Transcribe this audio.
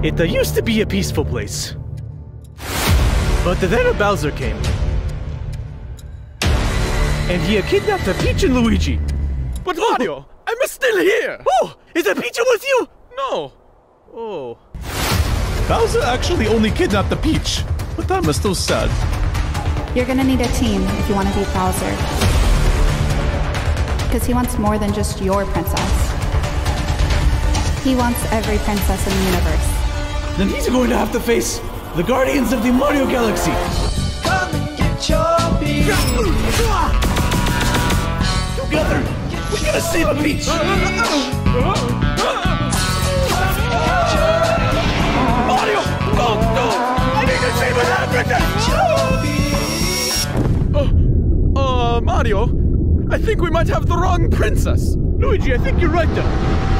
It uh, used to be a peaceful place. But then a Bowser came. And he uh, kidnapped uh, Peach and Luigi. But Mario, I'm still here! Oh, is uh, Peach with you? No! Oh. Bowser actually only kidnapped the Peach, but I'm still sad. You're gonna need a team if you want to beat Bowser. Because he wants more than just your princess. He wants every princess in the universe. Then he's going to have to face the Guardians of the Mario Galaxy. Come and get your piece. Together, we're gonna save a Peach. Mario, go, go! I need to save an Africa. Uh, Mario, I think we might have the wrong princess. Luigi, I think you're right there.